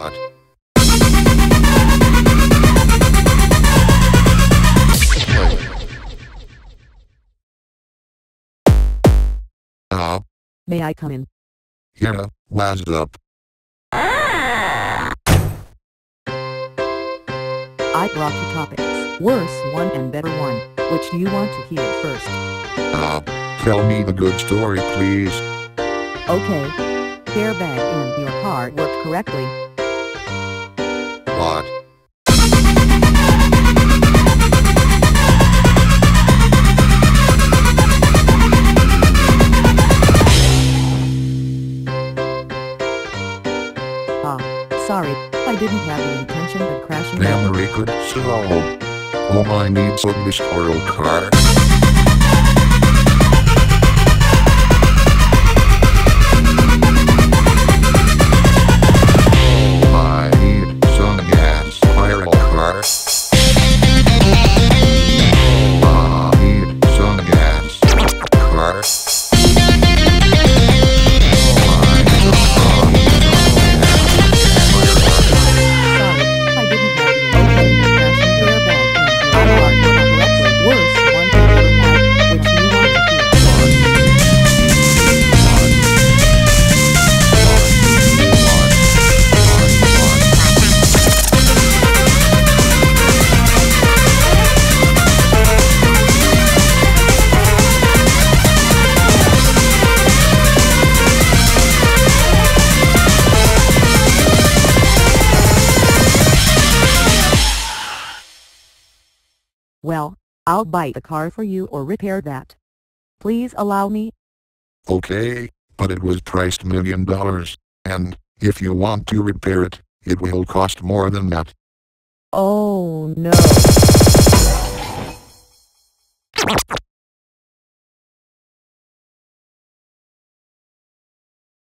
What? Uh, May I come in? yeah, what's up? I brought you topics. Worse one and better one. Which do you want to hear first? Uh, tell me the good story, please. Okay. Airbag in your car worked correctly. What? Ah, sorry. I didn't have the intention of crashing. Memory could solve. Oh, I need some this oral car. Well, I'll buy the car for you or repair that. Please allow me. Okay, but it was priced million dollars, and if you want to repair it, it will cost more than that. Oh no.